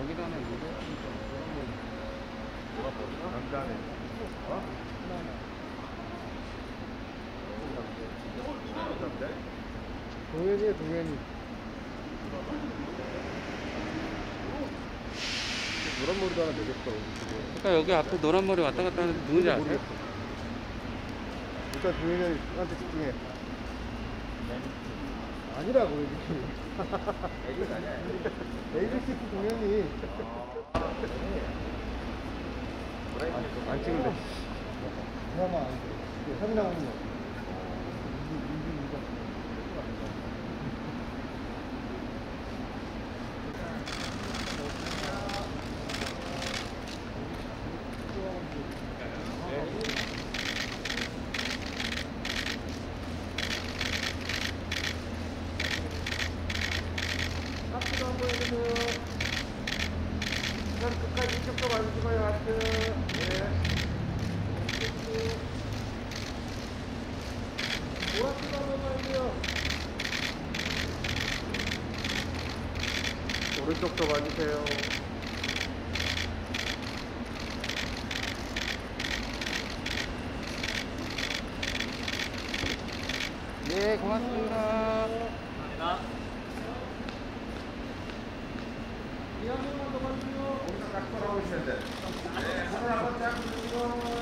저기다 하나 있는데? 남자네. 어? 동현이야 동현이 노란 머리도 하나 되겠어 그러니까 여기 앞에 노란 머리 왔다 갔다 하는데 누군지 아세요? 일단 동현이한테 집중해 아니라고 애기 아니야. 에이비시티 동현이 안 찍을래 드라마 안 돼. 사진 나오는 거 하트도 한번 해주세요. 봐주시고요, 하트. 네. 한번. 오른쪽도 봐주세요. 네, 고맙습니다. 이한 번만 더 봐주세요. 돌아오시면 돼. 네, 하나 한번 딱 주시고,